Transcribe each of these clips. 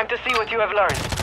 Time to see what you have learned.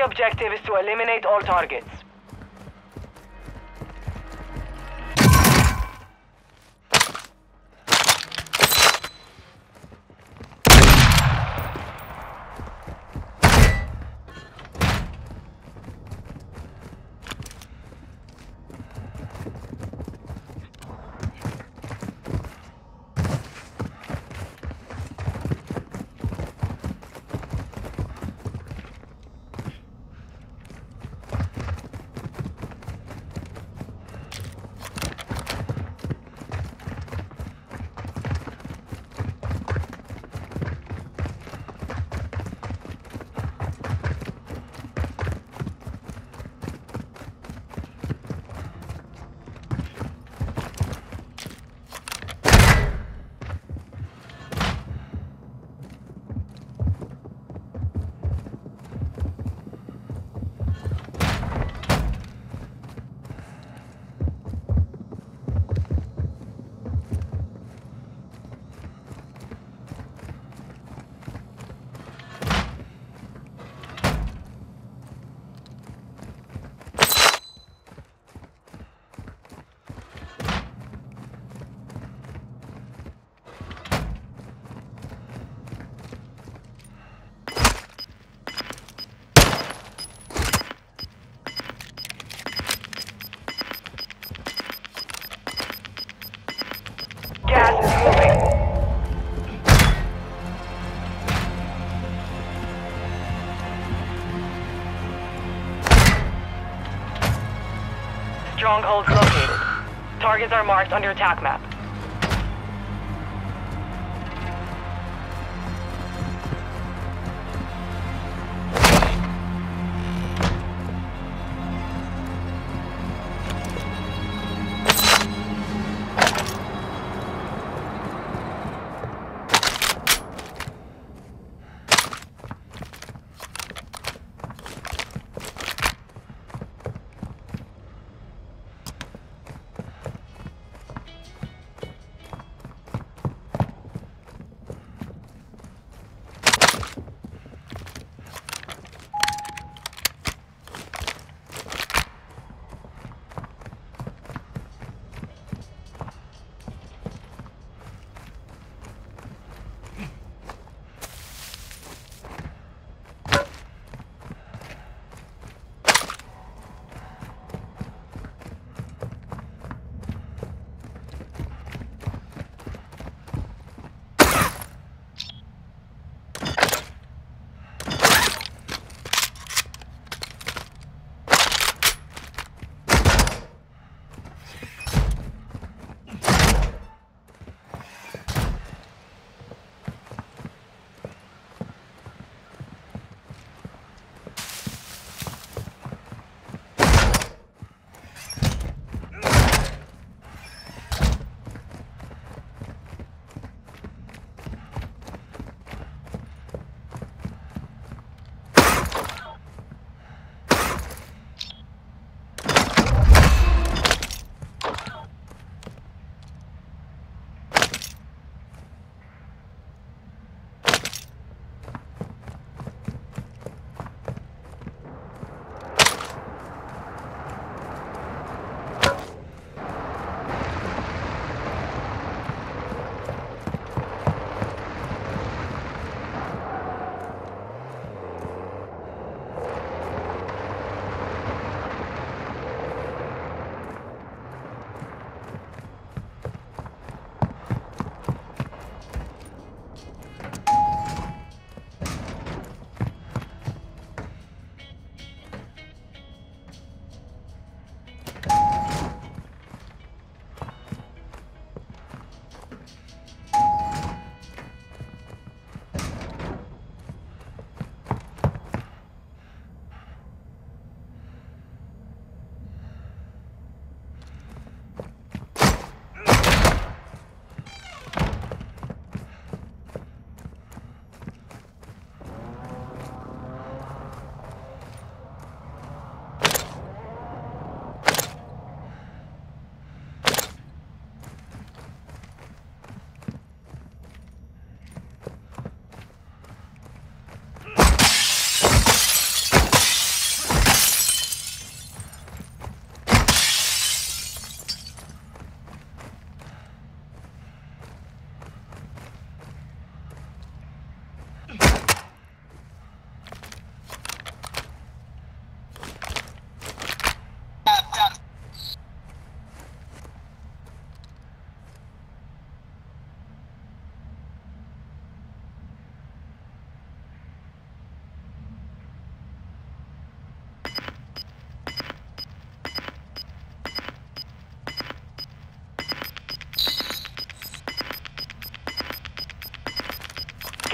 Objective is to eliminate all targets. Strongholds located. Targets are marked on your attack map.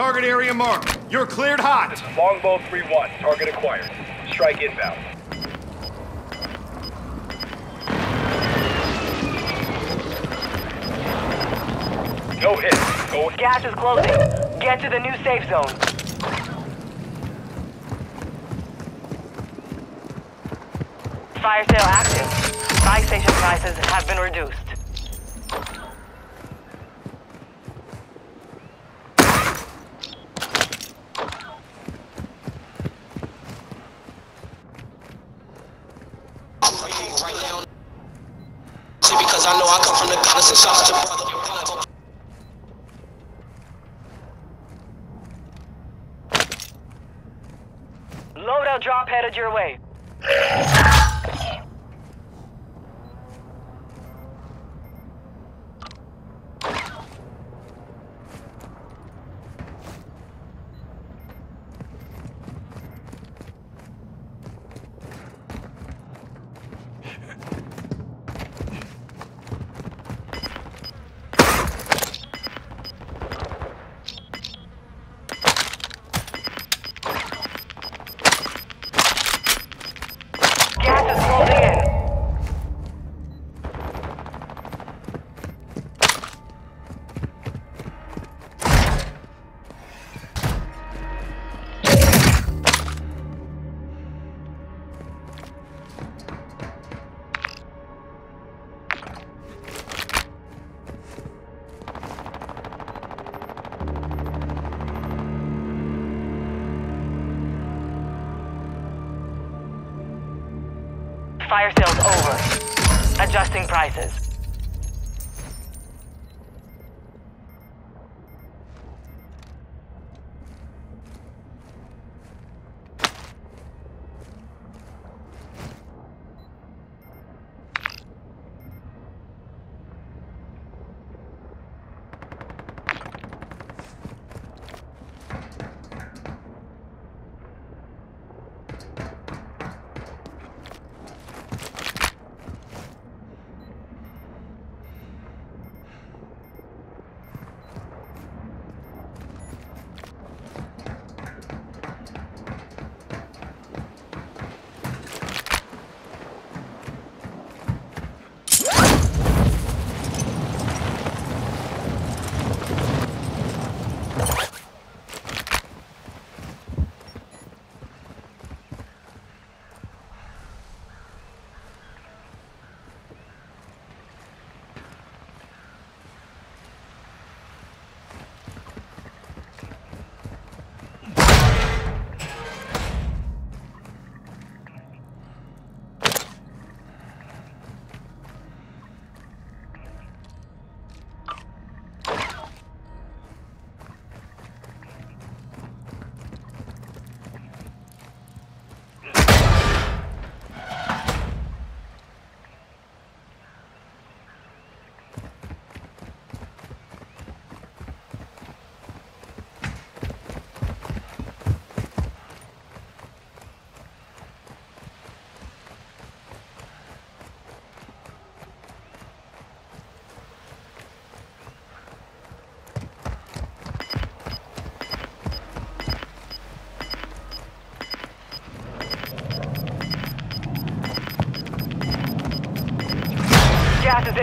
Target area marked. You're cleared hot. This is Longbow 3-1. Target acquired. Strike inbound. No hit. Go Gas is closing. Get to the new safe zone. Fire sale active. Buy station prices have been reduced. Right now. See, because I know I come from the goddess and shots to brother. Loadout drop headed your way. Adjusting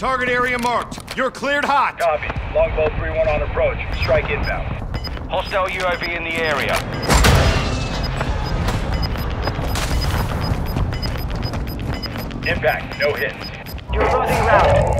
Target area marked. You're cleared hot. Copy. Longbow 3-1 on approach. Strike inbound. Hostile UAV in the area. Impact. No hits. You're losing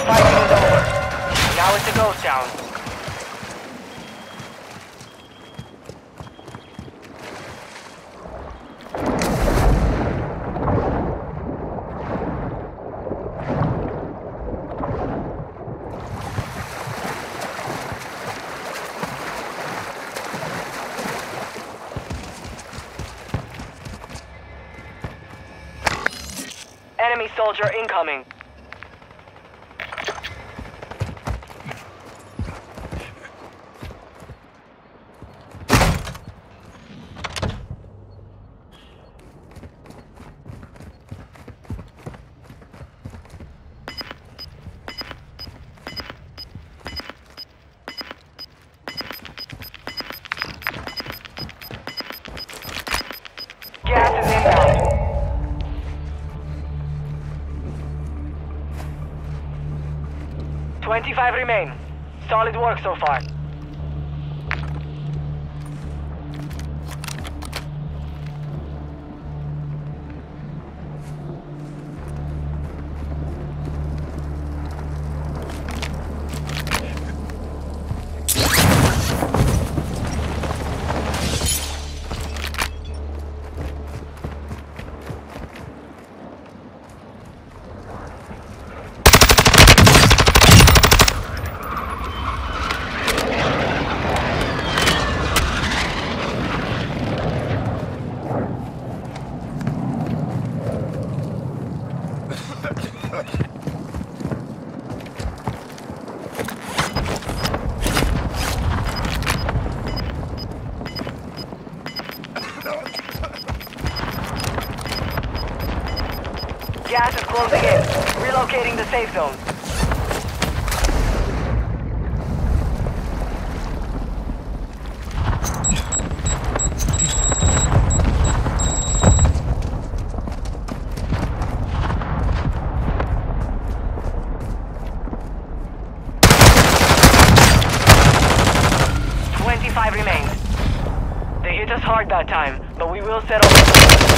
ground. a Ghost Town. Enemy soldier incoming. Twenty-five remain. Solid work so far. Safe zone. Twenty-five remain. They hit us hard that time, but we will settle.